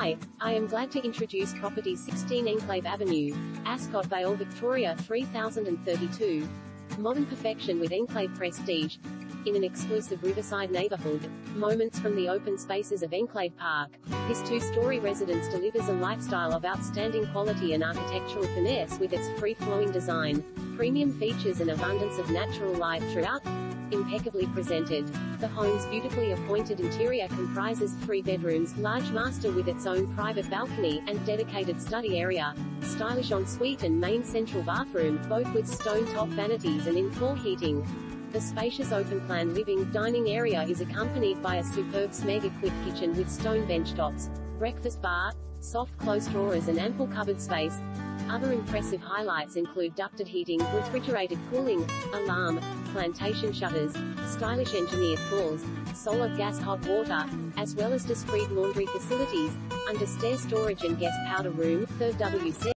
Hi, I am glad to introduce property 16 Enclave Avenue, Ascot Vale, Victoria 3032. Modern perfection with Enclave prestige. In an exclusive riverside neighborhood, moments from the open spaces of Enclave Park, this two-story residence delivers a lifestyle of outstanding quality and architectural finesse with its free-flowing design, premium features and abundance of natural light throughout, impeccably presented. The home's beautifully appointed interior comprises three bedrooms, large master with its own private balcony, and dedicated study area, stylish ensuite and main central bathroom, both with stone-top vanities and in-floor heating. The spacious open-plan living, dining area is accompanied by a superb Smeg-equipped kitchen with stone bench tops, breakfast bar, soft closed drawers and ample cupboard space. Other impressive highlights include ducted heating, refrigerated cooling, alarm, plantation shutters, stylish engineered floors, solar gas hot water, as well as discreet laundry facilities, under stair storage and guest powder room, 3rd WC.